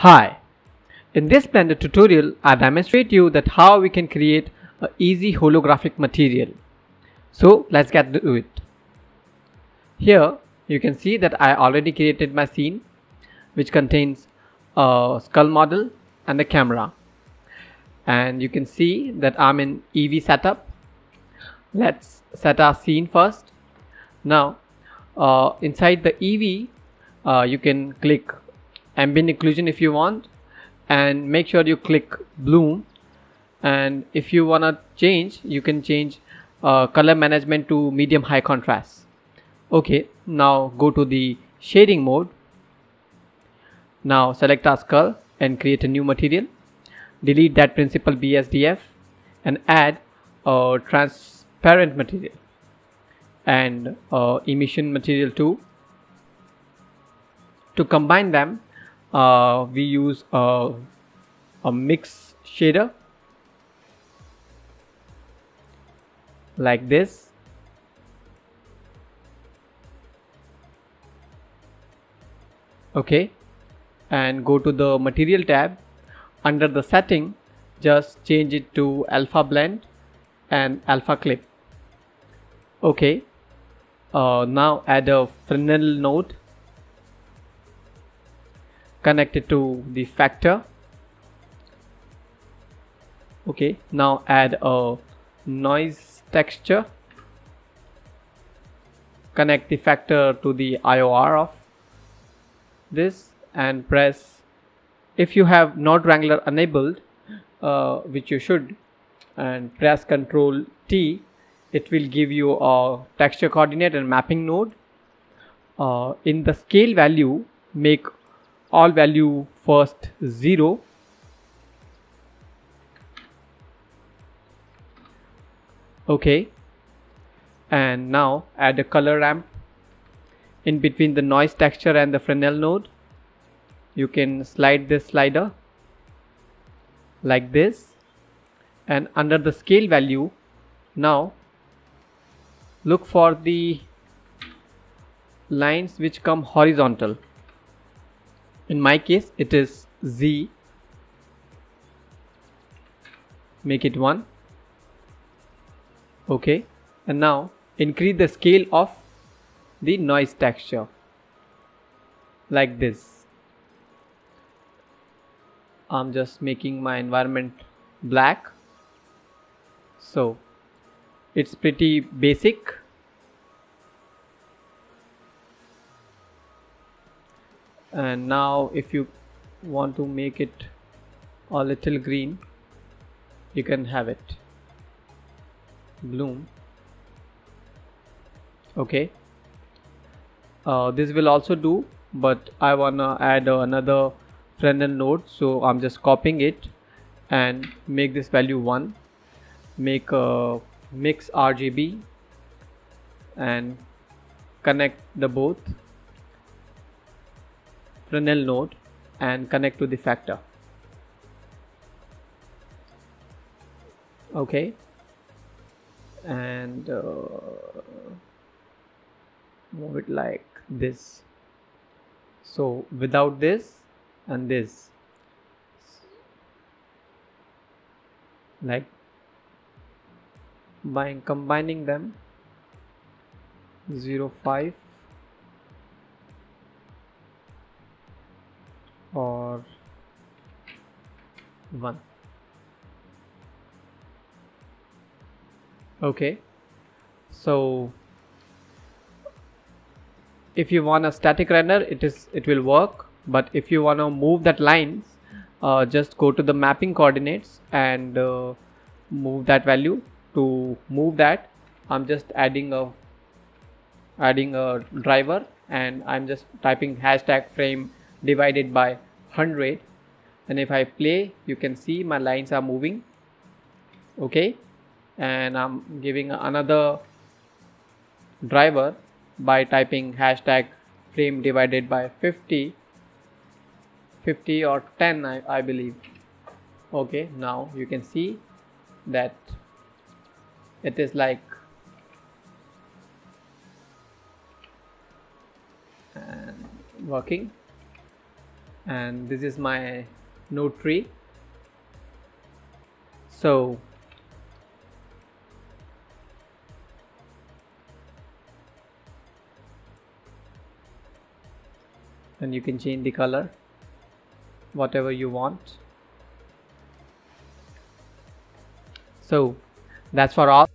Hi, in this Blender tutorial I demonstrate you that how we can create a easy holographic material. So let's get to it. Here you can see that I already created my scene which contains a skull model and a camera and you can see that I'm in Eevee setup. Let's set our scene first. Now uh, inside the Eevee, uh, you can click ambient occlusion if you want. And make sure you click bloom. And if you wanna change you can change uh, color management to medium high contrast. Okay now go to the shading mode. Now select our skull and create a new material. Delete that principal BSDF and add a transparent material. And uh, emission material too. To combine them uh, we use a, a mix shader like this. Okay. And go to the material tab. Under the setting just change it to alpha blend and alpha clip. Okay. Uh, now add a Fresnel node connected to the factor. Okay now add a noise texture. Connect the factor to the IOR of this and press if you have node wrangler enabled uh, which you should and press ctrl T. It will give you a texture coordinate and mapping node. Uh, in the scale value make all value first 0 okay. And now add a color ramp in between the noise texture and the Fresnel node. You can slide this slider like this. And under the scale value now look for the lines which come horizontal in my case it is z. Make it 1 okay. And now increase the scale of the noise texture. Like this. I'm just making my environment black. So it's pretty basic and now if you want to make it a little green you can have it. Bloom. Okay. Uh, this will also do but I wanna add uh, another Fresnel node so I'm just copying it and make this value 1 make a mix RGB and connect the both Fresnel node and connect to the factor. Okay. And uh, move it like this. So without this and this. Like by combining them 0 5 1 okay. So if you want a static render it is it will work. But if you want to move that lines uh, just go to the mapping coordinates and uh, move that value. To move that I'm just adding a adding a driver and I'm just typing hashtag frame divided by 100 and if I play you can see my lines are moving. Okay. And I'm giving another driver by typing hashtag frame divided by 50 50 or 10 I, I believe. Okay. Now you can see that it is like and working. And this is my node tree so and you can change the color whatever you want. So that's for all